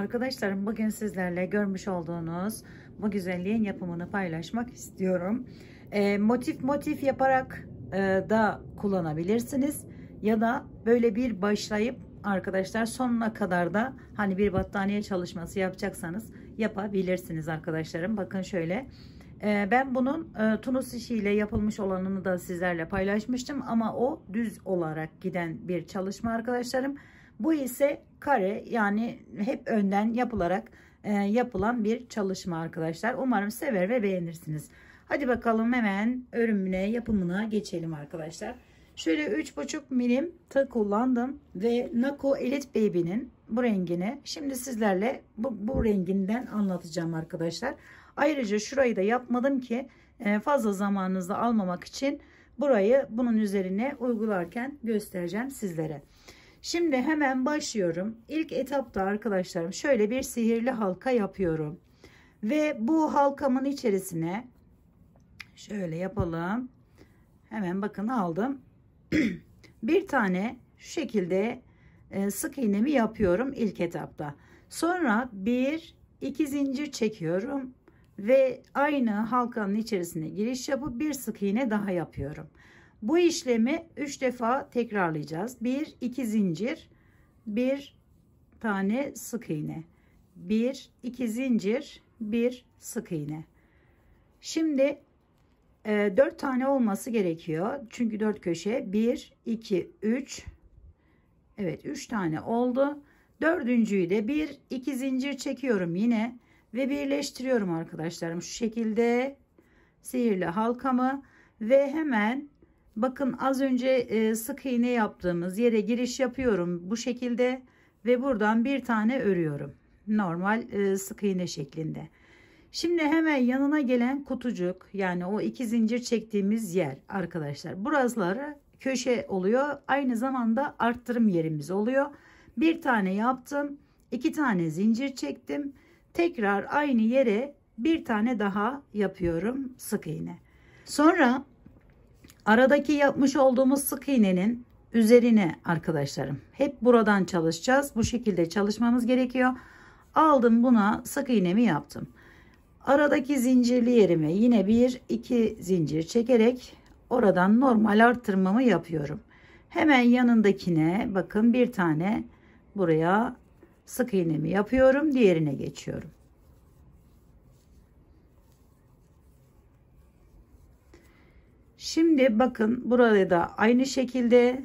arkadaşlarım bugün sizlerle görmüş olduğunuz bu güzelliğin yapımını paylaşmak istiyorum. Ee, motif motif yaparak e, da kullanabilirsiniz. Ya da böyle bir başlayıp arkadaşlar sonuna kadar da hani bir battaniye çalışması yapacaksanız yapabilirsiniz arkadaşlarım. Bakın şöyle. Ee, ben bunun e, tunus işiyle yapılmış olanını da sizlerle paylaşmıştım ama o düz olarak giden bir çalışma arkadaşlarım. Bu ise kare yani hep önden yapılarak e, yapılan bir çalışma arkadaşlar. Umarım sever ve beğenirsiniz. Hadi bakalım hemen örümüne yapımına geçelim arkadaşlar. Şöyle 3,5 milim tığ kullandım ve Nako Elite Baby'nin bu rengini şimdi sizlerle bu, bu renginden anlatacağım arkadaşlar. Ayrıca şurayı da yapmadım ki e, fazla zamanınızı almamak için burayı bunun üzerine uygularken göstereceğim sizlere. Şimdi hemen başlıyorum. İlk etapta arkadaşlarım şöyle bir sihirli halka yapıyorum. Ve bu halkamın içerisine şöyle yapalım. Hemen bakın aldım. bir tane şu şekilde e, sık iğnemi yapıyorum ilk etapta. Sonra bir iki zincir çekiyorum ve aynı halkanın içerisine giriş yapıp bir sık iğne daha yapıyorum. Bu işlemi 3 defa tekrarlayacağız. 1 2 zincir, 1 tane sık iğne. 1 2 zincir, 1 sık iğne. Şimdi e, 4 tane olması gerekiyor. Çünkü 4 köşe 1 2 3 Evet 3 tane oldu. Dördüncüyü de 1 2 zincir çekiyorum yine ve birleştiriyorum arkadaşlarım şu şekilde sihirli halkamı ve hemen bakın az önce e, sık iğne yaptığımız yere giriş yapıyorum bu şekilde ve buradan bir tane örüyorum. Normal e, sık iğne şeklinde. Şimdi hemen yanına gelen kutucuk yani o iki zincir çektiğimiz yer arkadaşlar. Buraları köşe oluyor aynı zamanda arttırım yerimiz oluyor. Bir tane yaptım iki tane zincir çektim. Tekrar aynı yere bir tane daha yapıyorum sık iğne. Sonra aradaki yapmış olduğumuz sık iğnenin üzerine arkadaşlarım hep buradan çalışacağız. Bu şekilde çalışmamız gerekiyor. Aldım buna sık iğnemi yaptım. Aradaki zincirli yerime yine bir iki zincir çekerek oradan normal arttırmamı yapıyorum. Hemen yanındakine bakın bir tane buraya sık iğnemi yapıyorum diğerine geçiyorum şimdi bakın burada da aynı şekilde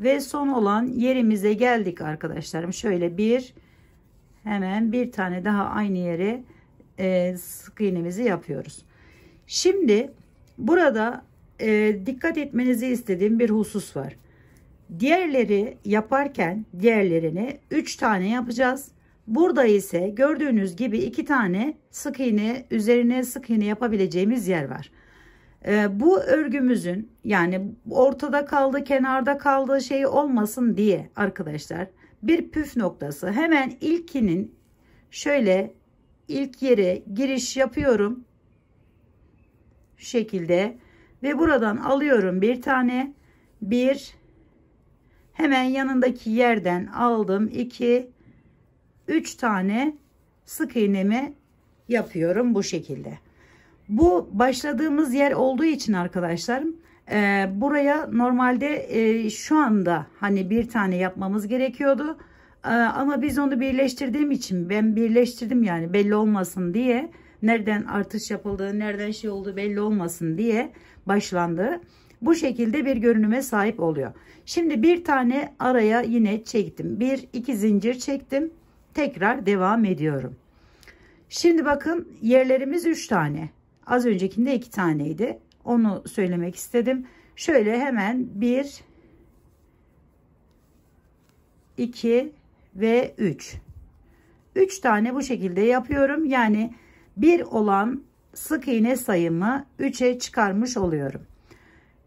ve son olan yerimize geldik arkadaşlarım. Şöyle bir hemen bir tane daha aynı yere e, sık iğnemizi yapıyoruz. Şimdi burada e, dikkat etmenizi istediğim bir husus var. Diğerleri yaparken diğerlerini 3 tane yapacağız. Burada ise gördüğünüz gibi 2 tane sık iğne üzerine sık iğne yapabileceğimiz yer var. Ee, bu örgümüzün yani ortada kaldı kenarda kaldığı şey olmasın diye arkadaşlar bir püf noktası. Hemen ilkinin şöyle ilk yere giriş yapıyorum. Şekilde. Ve buradan alıyorum bir tane. Bir. Hemen yanındaki yerden aldım. 2 3 tane sık iğnemi yapıyorum bu şekilde bu başladığımız yer olduğu için arkadaşlarım e, buraya normalde e, şu anda hani bir tane yapmamız gerekiyordu e, ama biz onu birleştirdiğim için ben birleştirdim yani belli olmasın diye nereden artış yapıldığı nereden şey oldu belli olmasın diye başlandı bu şekilde bir görünüme sahip oluyor. Şimdi bir tane araya yine çektim. Bir iki zincir çektim. Tekrar devam ediyorum. Şimdi bakın yerlerimiz üç tane. Az öncekinde iki taneydi. Onu söylemek istedim. Şöyle hemen bir, iki ve üç. Üç tane bu şekilde yapıyorum. Yani 1 olan sık iğne sayımı 3'e çıkarmış oluyorum.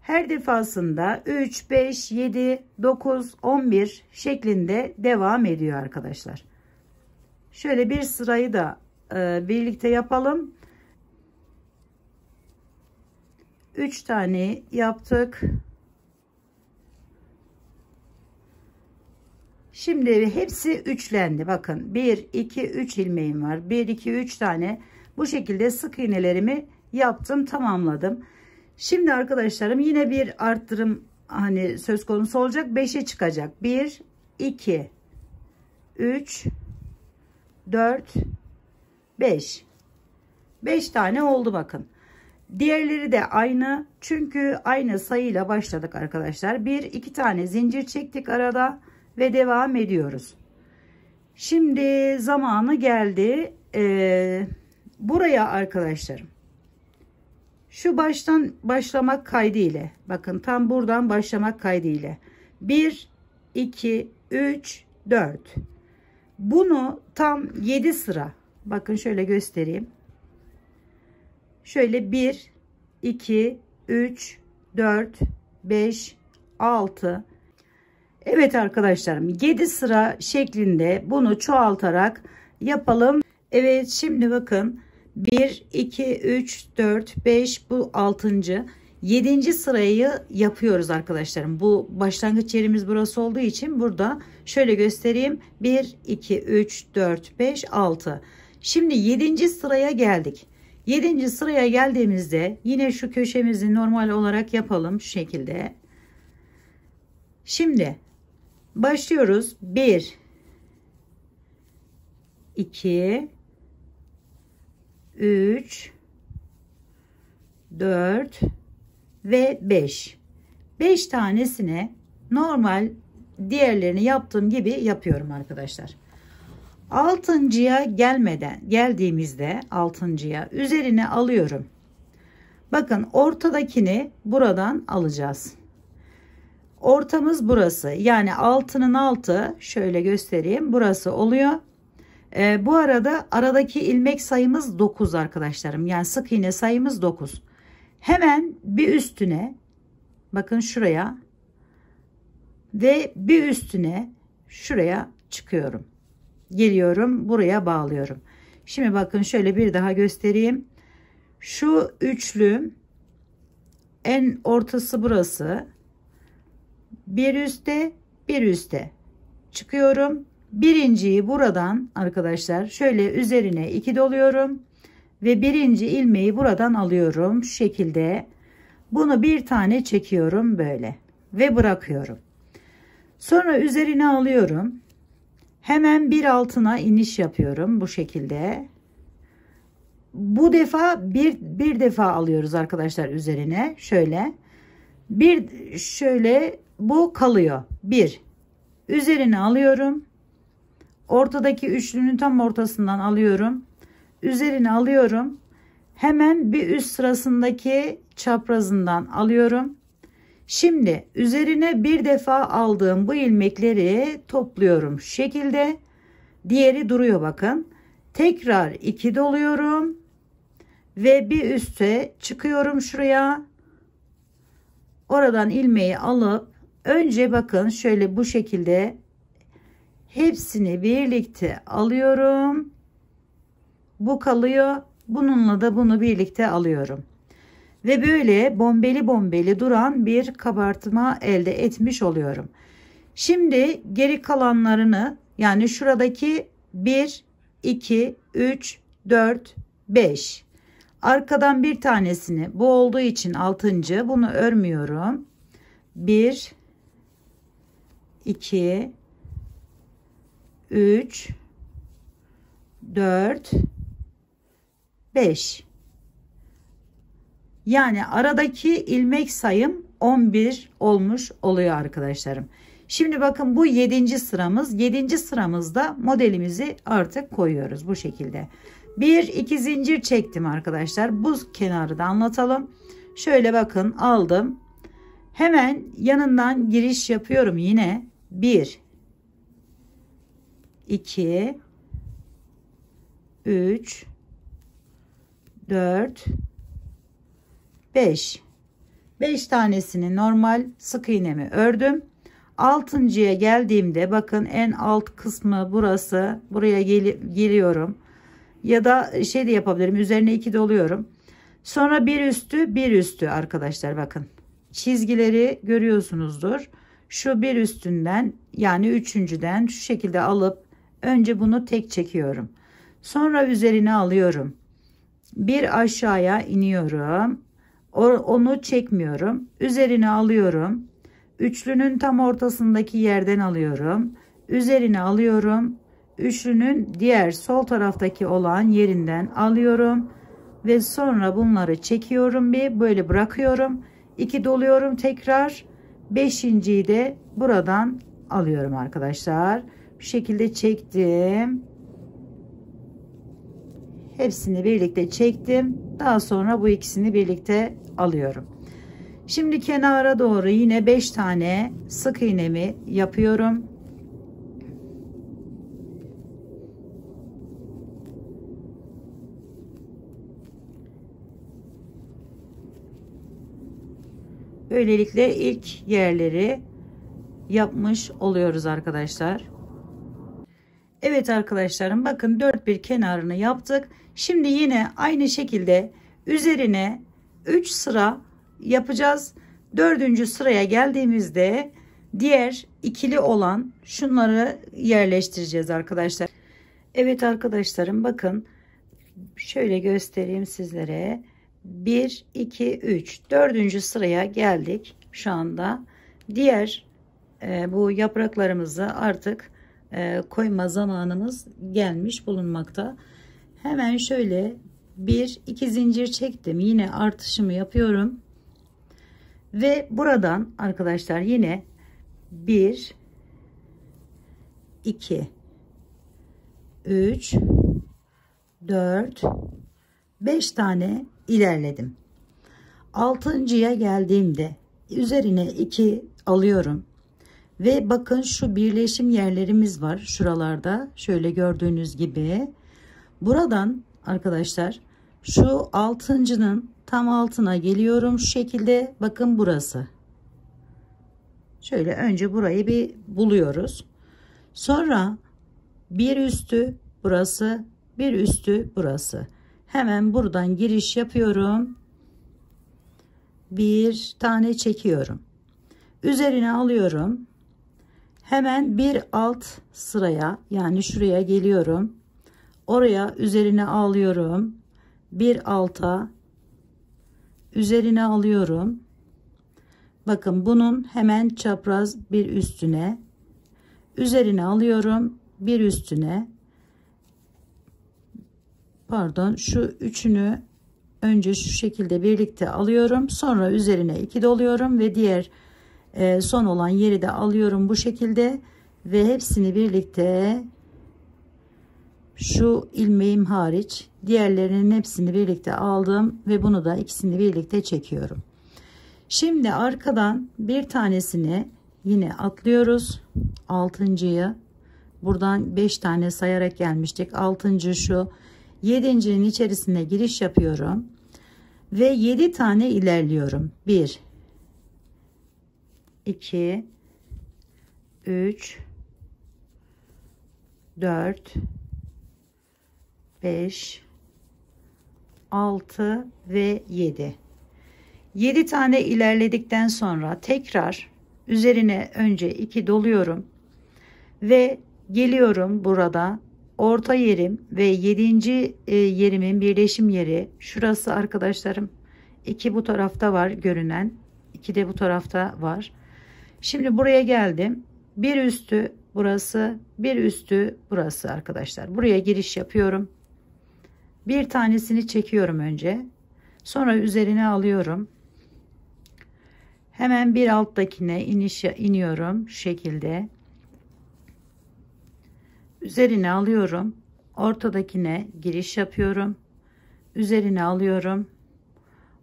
Her defasında 3, 5, 7, 9, 11 şeklinde devam ediyor arkadaşlar. Şöyle bir sırayı da e, birlikte yapalım. 3 tane yaptık. Şimdi hepsi üçlendi. Bakın 1, 2, 3 ilmeğim var. 1, 2, 3 tane bu şekilde sık iğnelerimi yaptım tamamladım. Şimdi arkadaşlarım yine bir arttırım hani söz konusu olacak. 5'e çıkacak. 1, 2, 3, 4, 5. 5 tane oldu bakın. Diğerleri de aynı. Çünkü aynı sayıyla başladık arkadaşlar. Bir iki tane zincir çektik arada ve devam ediyoruz. Şimdi zamanı geldi. Ee, buraya arkadaşlarım. Şu baştan başlamak kaydı ile. Bakın tam buradan başlamak kaydı ile. 1, 2, 3, 4. Bunu tam 7 sıra. Bakın şöyle göstereyim. Şöyle 1, 2, 3, 4, 5, 6. Evet arkadaşlarım 7 sıra şeklinde bunu çoğaltarak yapalım. Evet şimdi bakın 1, 2, 3, 4, 5 bu 6. 7. sırayı yapıyoruz arkadaşlarım. Bu başlangıç yerimiz burası olduğu için burada şöyle göstereyim. 1, 2, 3, 4, 5, 6. Şimdi 7. sıraya geldik. 7. sıraya geldiğimizde yine şu köşemizi normal olarak yapalım şu şekilde. Şimdi başlıyoruz. 1 2 3 4 ve 5. 5 tanesine normal diğerlerini yaptığım gibi yapıyorum arkadaşlar. Altıncıya gelmeden geldiğimizde altıncıya üzerine alıyorum. Bakın ortadakini buradan alacağız. Ortamız burası. Yani altının altı şöyle göstereyim. Burası oluyor. Ee, bu arada aradaki ilmek sayımız 9 arkadaşlarım. Yani sık iğne sayımız 9. Hemen bir üstüne bakın şuraya ve bir üstüne şuraya çıkıyorum geliyorum buraya bağlıyorum. Şimdi bakın şöyle bir daha göstereyim. Şu üçlü en ortası burası. Bir üstte bir üstte çıkıyorum. Birinciyi buradan arkadaşlar şöyle üzerine iki doluyorum ve birinci ilmeği buradan alıyorum şu şekilde. Bunu bir tane çekiyorum böyle ve bırakıyorum. Sonra üzerine alıyorum. Hemen bir altına iniş yapıyorum bu şekilde. Bu defa bir, bir defa alıyoruz arkadaşlar üzerine. Şöyle. Bir şöyle bu kalıyor. Bir. Üzerine alıyorum. Ortadaki üçlünün tam ortasından alıyorum. Üzerine alıyorum. Hemen bir üst sırasındaki çaprazından alıyorum. Şimdi üzerine bir defa aldığım bu ilmekleri topluyorum şu şekilde. Diğeri duruyor bakın. Tekrar iki doluyorum. Ve bir üste çıkıyorum şuraya. Oradan ilmeği alıp önce bakın şöyle bu şekilde hepsini birlikte alıyorum. Bu kalıyor. Bununla da bunu birlikte alıyorum ve böyle bombeli bombeli duran bir kabartma elde etmiş oluyorum. Şimdi geri kalanlarını yani şuradaki 1, 2, 3, 4, 5 arkadan bir tanesini bu olduğu için 6. bunu örmüyorum. 1 2 3 4 5 yani aradaki ilmek sayım 11 olmuş oluyor arkadaşlarım. Şimdi bakın bu 7. sıramız. 7. sıramızda modelimizi artık koyuyoruz bu şekilde. 1 2 zincir çektim arkadaşlar. Bu kenarı da anlatalım. Şöyle bakın aldım. Hemen yanından giriş yapıyorum yine. 1 2 3 4 5 5 tanesini normal sık iğnemi ördüm. Altıncıya geldiğimde bakın en alt kısmı burası. Buraya gel geliyorum. Ya da şey de yapabilirim. Üzerine 2 doluyorum. Sonra bir üstü bir üstü arkadaşlar bakın. Çizgileri görüyorsunuzdur. Şu bir üstünden yani üçüncüden şu şekilde alıp önce bunu tek çekiyorum. Sonra üzerine alıyorum. Bir aşağıya iniyorum. Onu çekmiyorum. Üzerine alıyorum. Üçlünün tam ortasındaki yerden alıyorum. Üzerine alıyorum. Üçlünün diğer sol taraftaki olan yerinden alıyorum. Ve sonra bunları çekiyorum bir böyle bırakıyorum. İki doluyorum tekrar. Beşinciyi de buradan alıyorum arkadaşlar. Bu şekilde çektim. Hepsini birlikte çektim. Daha sonra bu ikisini birlikte alıyorum. Şimdi kenara doğru yine 5 tane sık iğnemi yapıyorum. Böylelikle ilk yerleri yapmış oluyoruz arkadaşlar. Evet arkadaşlarım bakın dört bir kenarını yaptık. Şimdi yine aynı şekilde üzerine 3 sıra yapacağız. Dördüncü sıraya geldiğimizde diğer ikili olan şunları yerleştireceğiz arkadaşlar. Evet arkadaşlarım bakın şöyle göstereyim sizlere. 1, 2, 3 dördüncü sıraya geldik şu anda. Diğer e, bu yapraklarımızı artık e, koyma zamanımız gelmiş bulunmakta. Hemen şöyle bir iki zincir çektim. Yine artışımı yapıyorum. Ve buradan arkadaşlar yine 1 2 3 4 5 tane ilerledim. Altıncıya geldiğimde üzerine 2 alıyorum. Ve bakın şu birleşim yerlerimiz var şuralarda. Şöyle gördüğünüz gibi. Buradan arkadaşlar şu altıncının tam altına geliyorum şu şekilde. Bakın burası. Şöyle önce burayı bir buluyoruz. Sonra bir üstü burası bir üstü burası. Hemen buradan giriş yapıyorum. Bir tane çekiyorum. Üzerine alıyorum hemen bir alt sıraya yani şuraya geliyorum oraya üzerine alıyorum bir alta üzerine alıyorum. Bakın bunun hemen çapraz bir üstüne üzerine alıyorum. Bir üstüne pardon şu üçünü önce şu şekilde birlikte alıyorum. Sonra üzerine iki doluyorum ve diğer e, son olan yeri de alıyorum bu şekilde ve hepsini birlikte şu ilmeğim hariç diğerlerinin hepsini birlikte aldım ve bunu da ikisini birlikte çekiyorum. Şimdi arkadan bir tanesini yine atlıyoruz. Altıncıyı buradan 5 tane sayarak gelmiştik. Altıncı şu yedincinin içerisine giriş yapıyorum. Ve 7 tane ilerliyorum. 1 2 3 4 5 6 ve 7 7 tane ilerledikten sonra tekrar üzerine önce 2 doluyorum ve geliyorum burada. Orta yerim ve 7. E, yerimin birleşim yeri. Şurası arkadaşlarım 2 bu tarafta var görünen 2 de bu tarafta var şimdi buraya geldim. Bir üstü burası bir üstü burası arkadaşlar. Buraya giriş yapıyorum. Bir tanesini çekiyorum önce. Sonra üzerine alıyorum. Hemen bir alttakine iniş iniyorum şu şekilde. Üzerine alıyorum. Ortadakine giriş yapıyorum. Üzerine alıyorum.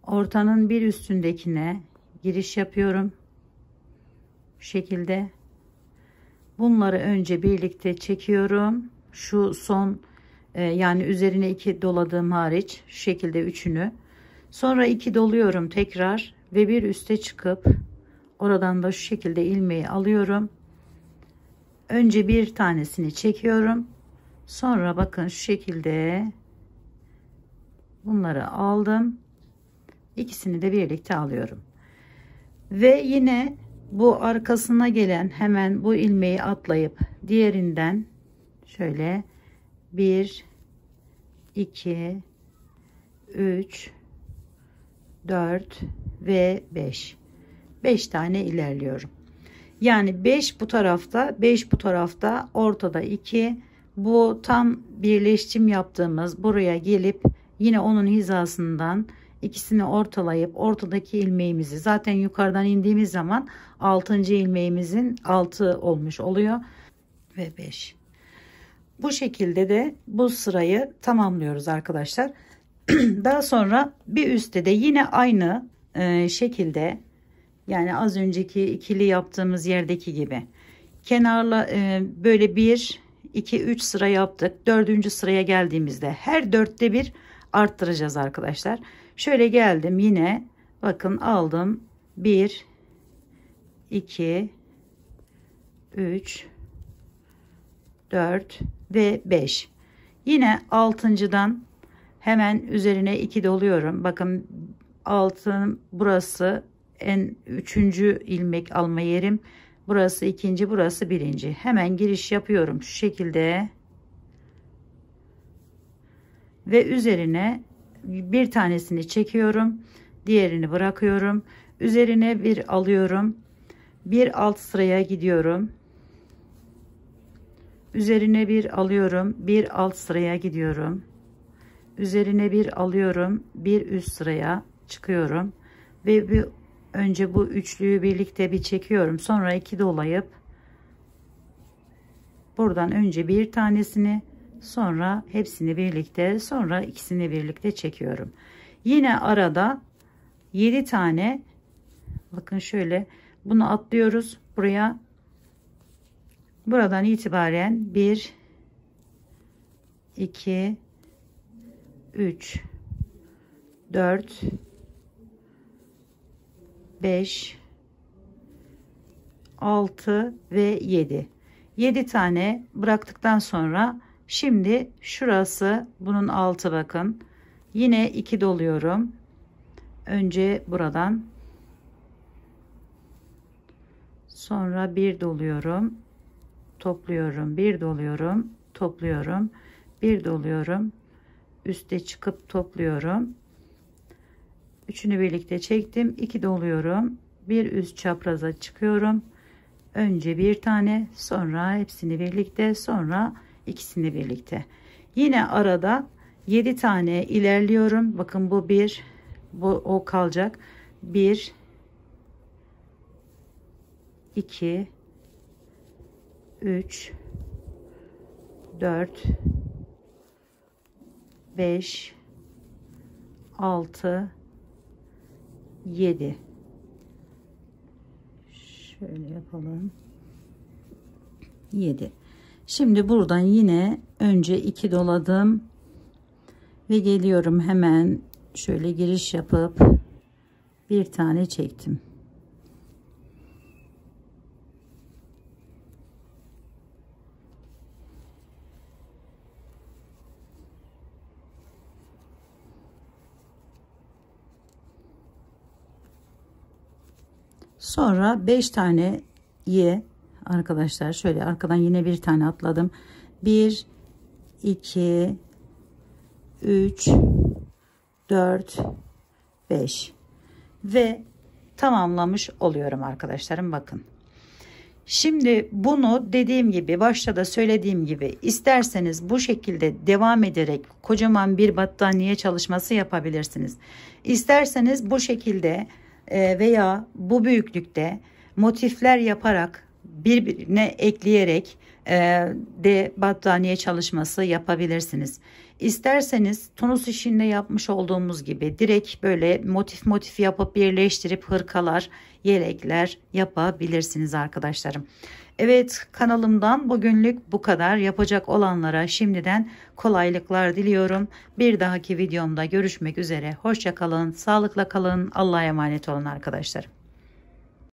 Ortanın bir üstündekine giriş yapıyorum bu şekilde bunları önce birlikte çekiyorum şu son Ee, yani üzerine iki doladığım hariç şu şekilde üçünü. Sonra iki doluyorum tekrar ve bir üste çıkıp oradan da şu şekilde ilmeği alıyorum. Önce bir tanesini çekiyorum. Sonra bakın şu şekilde bunları aldım. İkisini de birlikte alıyorum. Ve yine bu arkasına gelen hemen bu ilmeği atlayıp diğerinden şöyle 1 2 3 4 ve 5 5 tane ilerliyorum. Yani 5 bu tarafta 5 bu tarafta ortada 2 bu tam birleştim yaptığımız buraya gelip yine onun hizasından ikisini ortalayıp ortadaki ilmeğimizi zaten yukarıdan indiğimiz zaman 6. ilmeğimizin 6 olmuş oluyor ve 5 bu şekilde de bu sırayı tamamlıyoruz arkadaşlar. Daha sonra bir üstte de yine aynı e, şekilde yani az önceki ikili yaptığımız yerdeki gibi kenarla e, böyle bir 2 3 sıra yaptık. Dördüncü sıraya geldiğimizde her dörtte bir arttıracağız arkadaşlar Şöyle geldim yine. Bakın aldım. 1 2 3 4 ve 5 yine altıncıdan hemen üzerine 2 doluyorum. Bakın altın burası en üçüncü ilmek alma yerim. Burası ikinci burası birinci. Hemen giriş yapıyorum şu şekilde. Ve üzerine bir tanesini çekiyorum diğerini bırakıyorum üzerine bir alıyorum bir alt sıraya gidiyorum üzerine bir alıyorum bir alt sıraya gidiyorum üzerine bir alıyorum bir üst sıraya çıkıyorum ve bir önce bu üçlüyü birlikte bir çekiyorum. Sonra iki dolayıp buradan önce bir tanesini Sonra hepsini birlikte sonra ikisini birlikte çekiyorum. Yine arada 7 tane bakın şöyle bunu atlıyoruz buraya. Buradan itibaren 1 2 3 4 5 6 ve 7 7 tane bıraktıktan sonra Şimdi şurası bunun altı bakın. Yine iki doluyorum. Önce buradan. Sonra bir doluyorum. Topluyorum. Bir doluyorum. Topluyorum. Bir doluyorum. Üste çıkıp topluyorum. Üçünü birlikte çektim. iki doluyorum. Bir üst çapraza çıkıyorum. Önce bir tane sonra hepsini birlikte sonra ikisini birlikte. Yine arada 7 tane ilerliyorum. Bakın bu bir bu o kalacak. 1 2 3 4 5 6 7 şöyle yapalım 7 Şimdi buradan yine önce iki doladım ve geliyorum hemen şöyle giriş yapıp bir tane çektim. Sonra 5 tane ye arkadaşlar şöyle arkadan yine bir tane atladım. 1 2 3 4 5 ve tamamlamış oluyorum arkadaşlarım bakın. Şimdi bunu dediğim gibi başta da söylediğim gibi isterseniz bu şekilde devam ederek kocaman bir battaniye çalışması yapabilirsiniz. İsterseniz bu şekilde e, veya bu büyüklükte motifler yaparak birbirine ekleyerek e, de battaniye çalışması yapabilirsiniz. İsterseniz tunus işinde yapmış olduğumuz gibi direkt böyle motif motif yapıp birleştirip hırkalar, yelekler yapabilirsiniz arkadaşlarım. Evet kanalımdan bugünlük bu kadar. Yapacak olanlara şimdiden kolaylıklar diliyorum. Bir dahaki videomda görüşmek üzere. Hoşçakalın, sağlıkla kalın, Allah'a emanet olun arkadaşlar.